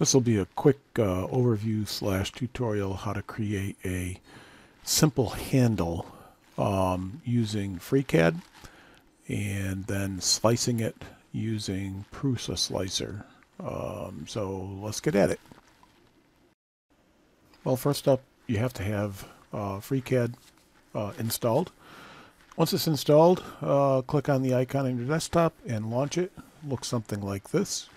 This will be a quick uh, overview slash tutorial how to create a simple handle um, using FreeCAD and then slicing it using Prusa Slicer. Um, so let's get at it. Well, first up, you have to have uh, FreeCAD uh, installed. Once it's installed, uh, click on the icon on your desktop and launch it. Looks something like this.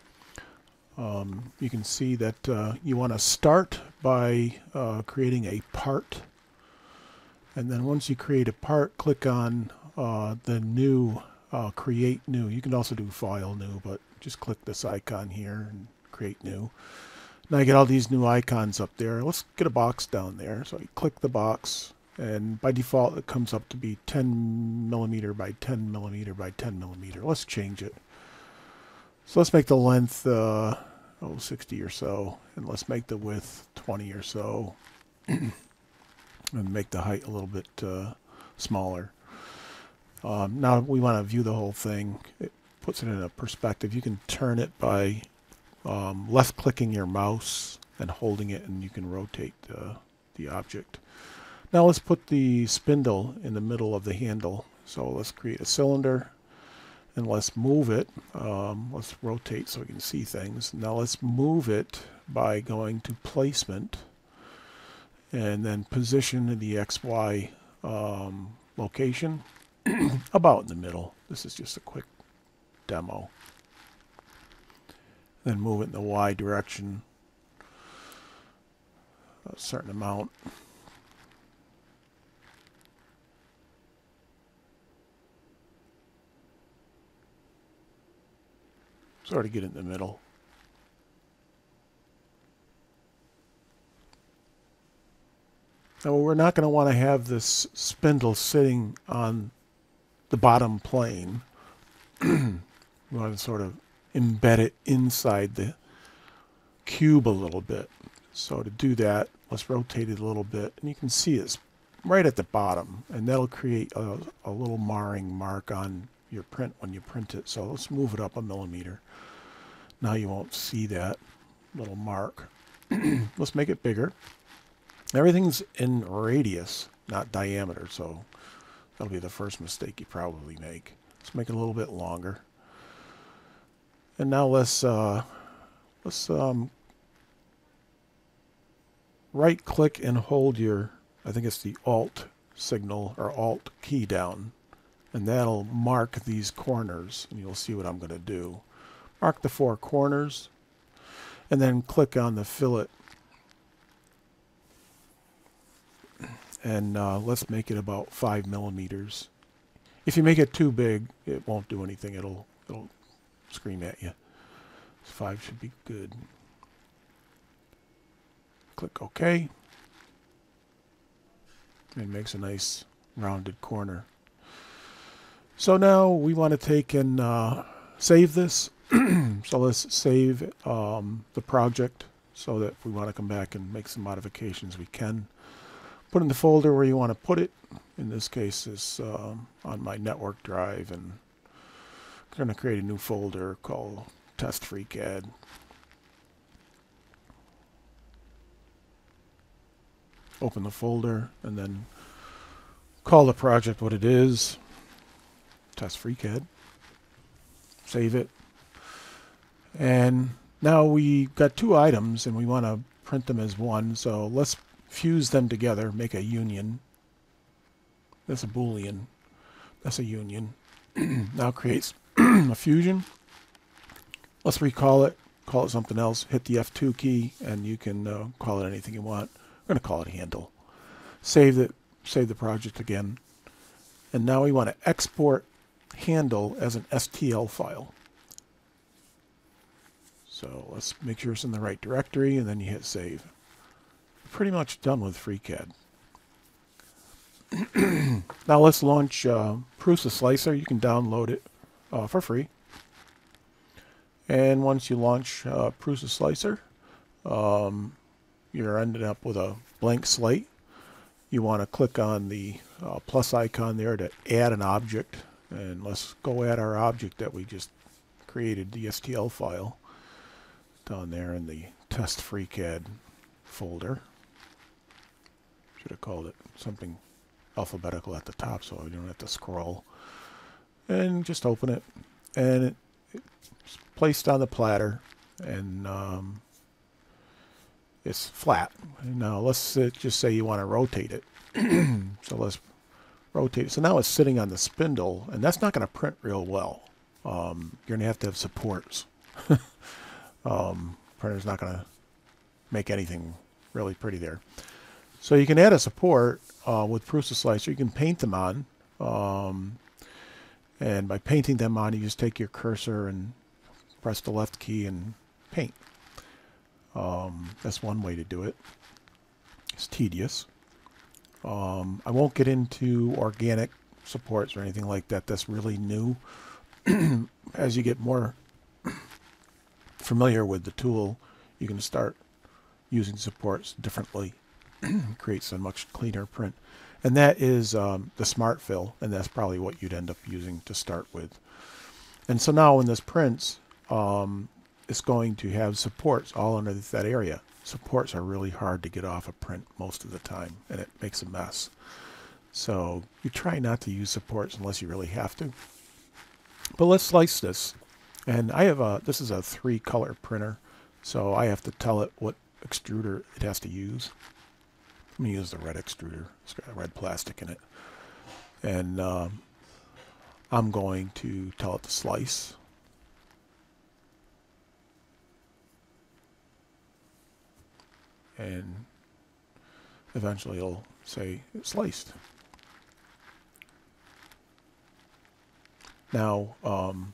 Um, you can see that uh, you want to start by uh, creating a part. And then once you create a part click on uh, the new uh, create new. You can also do file new but just click this icon here and create new. Now I get all these new icons up there. Let's get a box down there. So I click the box and by default it comes up to be 10 millimeter by 10 millimeter by 10 millimeter. Let's change it. So let's make the length, uh, oh, 60 or so, and let's make the width 20 or so, and make the height a little bit uh, smaller. Um, now we want to view the whole thing. It puts it in a perspective. You can turn it by um, left-clicking your mouse and holding it, and you can rotate uh, the object. Now let's put the spindle in the middle of the handle. So let's create a cylinder and let's move it. Um, let's rotate so we can see things. Now let's move it by going to placement and then position in the XY um, location about in the middle. This is just a quick demo. Then move it in the Y direction a certain amount. Sort of get in the middle. Now we're not going to want to have this spindle sitting on the bottom plane. we want to sort of embed it inside the cube a little bit. So to do that, let's rotate it a little bit. And you can see it's right at the bottom. And that'll create a, a little marring mark on your print when you print it. So let's move it up a millimeter. Now you won't see that little mark. let's make it bigger. Everything's in radius, not diameter, so that'll be the first mistake you probably make. Let's make it a little bit longer. And now let's uh, let's um, right click and hold your I think it's the alt signal or alt key down and that'll mark these corners and you'll see what I'm going to do. Mark the four corners and then click on the fillet and uh, let's make it about five millimeters. If you make it too big, it won't do anything. It'll it'll scream at you. Five should be good. Click OK. And makes a nice rounded corner. So now we want to take and uh, save this. so let's save um, the project so that if we want to come back and make some modifications we can. Put in the folder where you want to put it. In this case is um, on my network drive and I'm going to create a new folder called test FreeCAD. Open the folder and then call the project what it is test FreeCAD. Save it. And now we got two items and we want to print them as one. So let's fuse them together, make a union. That's a Boolean. That's a union. now creates a fusion. Let's recall it, call it something else, hit the F2 key, and you can uh, call it anything you want. We're going to call it handle. Save it, save the project again. And now we want to export handle as an STL file. So let's make sure it's in the right directory and then you hit save. Pretty much done with FreeCAD. now let's launch uh, Prusa Slicer. You can download it uh, for free. And once you launch uh, Prusa Slicer, um, you're ended up with a blank slate. You want to click on the uh, plus icon there to add an object and let's go at our object that we just created, the STL file. down there in the test FreeCAD folder. Should have called it something alphabetical at the top so you don't have to scroll. And just open it. And it, it's placed on the platter and um, it's flat. Now let's uh, just say you want to rotate it. so let's rotate. So now it's sitting on the spindle and that's not going to print real well. Um, you're going to have to have supports. um, printer's not going to make anything really pretty there. So you can add a support uh, with Prusa Slicer. You can paint them on. Um, and by painting them on, you just take your cursor and press the left key and paint. Um, that's one way to do it. It's tedious. Um, I won't get into organic supports or anything like that. That's really new. As you get more familiar with the tool, you can start using supports differently. Creates a much cleaner print. And that is um, the Smart Fill, and that's probably what you'd end up using to start with. And so now when this prints, um, it's going to have supports all under that area. Supports are really hard to get off a print most of the time, and it makes a mess. So you try not to use supports unless you really have to. But let's slice this. And I have a, this is a three color printer, so I have to tell it what extruder it has to use. Let me use the red extruder. It's got red plastic in it. And um, I'm going to tell it to slice. And eventually it'll say sliced. Now, um,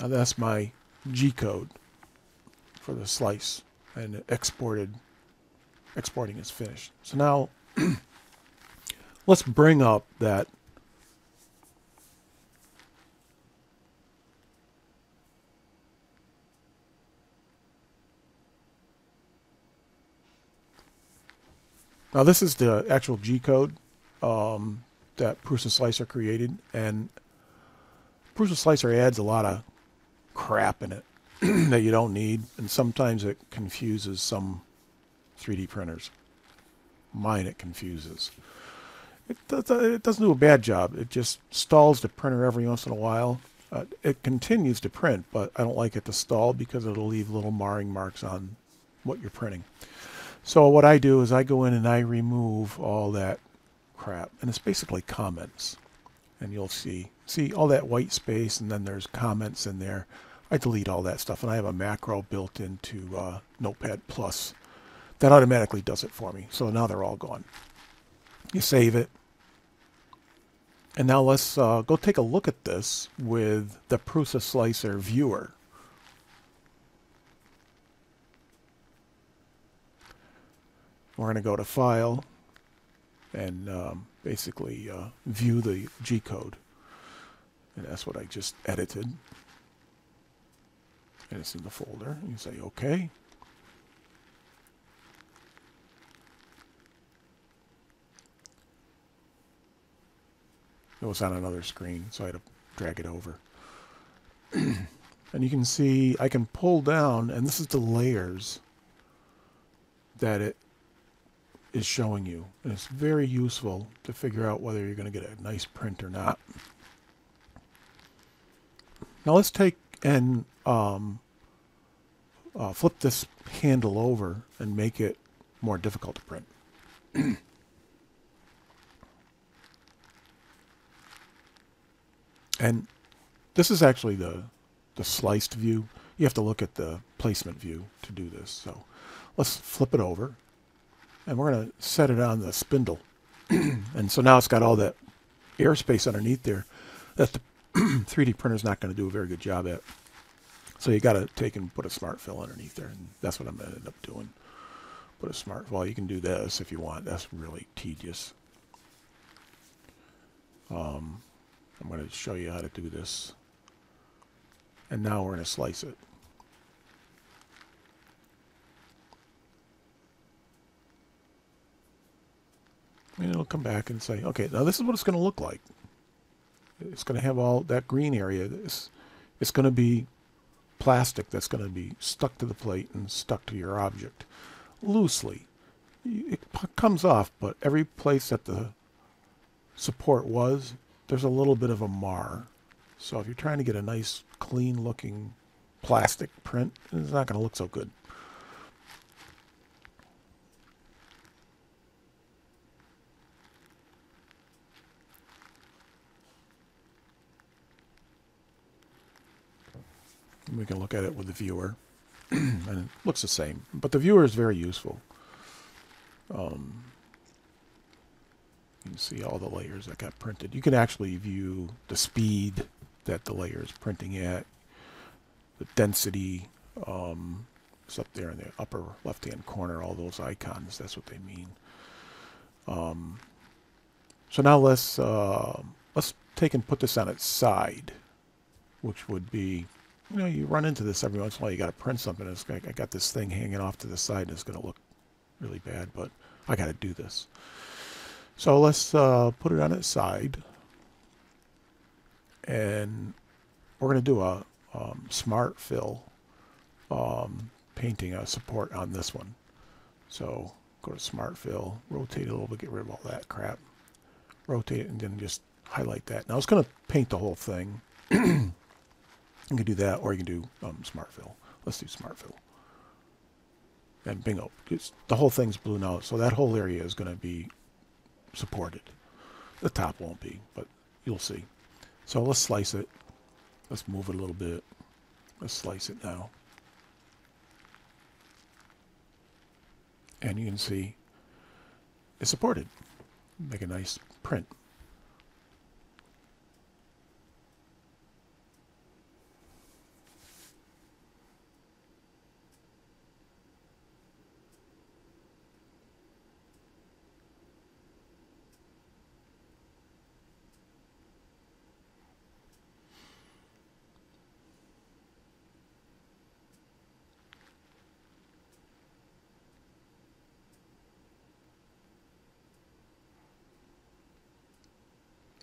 Now that's my G code for the slice and exported exporting is finished. So now let's bring up that Now this is the actual G code um, that Prusa Slicer created, and Prusa Slicer adds a lot of crap in it that you don't need, and sometimes it confuses some 3D printers. Mine it confuses. It, does, it doesn't do a bad job. It just stalls the printer every once in a while. Uh, it continues to print, but I don't like it to stall because it'll leave little marring marks on what you're printing. So what I do is I go in and I remove all that crap, and it's basically comments. And you'll see see all that white space, and then there's comments in there. I delete all that stuff, and I have a macro built into uh, Notepad Plus that automatically does it for me. So now they're all gone. You save it. And now let's uh, go take a look at this with the Prusa Slicer viewer. We're going to go to File and um, basically uh, view the G code. And that's what I just edited. And it's in the folder. You say OK. It was on another screen, so I had to drag it over. and you can see I can pull down, and this is the layers that it is showing you. And it's very useful to figure out whether you're going to get a nice print or not. Now let's take and um, uh, flip this handle over and make it more difficult to print. And this is actually the, the sliced view. You have to look at the placement view to do this. So let's flip it over. And we're going to set it on the spindle. and so now it's got all that airspace underneath there that the 3D printer is not going to do a very good job at. So you got to take and put a smart fill underneath there. And that's what I'm going to end up doing. Put a smart, fill. well, you can do this if you want. That's really tedious. Um, I'm going to show you how to do this. And now we're going to slice it. And it'll come back and say, okay, now this is what it's going to look like. It's going to have all that green area. It's, it's going to be plastic that's going to be stuck to the plate and stuck to your object loosely. It comes off, but every place that the support was, there's a little bit of a mar. So if you're trying to get a nice, clean looking plastic print, it's not going to look so good. We can look at it with the viewer. And it looks the same but the viewer is very useful. Um, you can see all the layers that got printed. You can actually view the speed that the layer is printing at the density um, it's up there in the upper left hand corner all those icons that's what they mean. Um, so now let's uh, let's take and put this on its side which would be you know, you run into this every once in a while. You got to print something. It's I got this thing hanging off to the side, and it's going to look really bad, but I got to do this. So let's uh, put it on its side, and we're going to do a um, smart fill um, painting a support on this one. So go to smart fill, rotate it a little bit, get rid of all that crap, rotate it, and then just highlight that. Now it's going to paint the whole thing. You can do that, or you can do um, Smart Fill. Let's do Smart Fill. And bingo, it's, the whole thing's blue now, so that whole area is going to be supported. The top won't be, but you'll see. So let's slice it. Let's move it a little bit. Let's slice it now. And you can see it's supported. Make a nice print.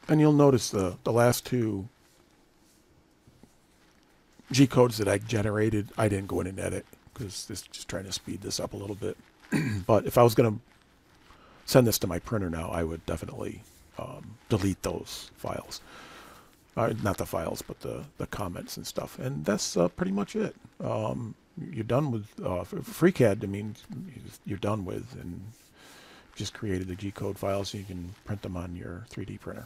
And you'll notice the, the last two G codes that I generated, I didn't go in and edit because this just trying to speed this up a little bit. but if I was going to send this to my printer now, I would definitely um, delete those files. Uh, not the files, but the, the comments and stuff. And that's uh, pretty much it. Um, you're done with uh, FreeCAD. I mean, you're done with, and just created the G code files so you can print them on your 3D printer.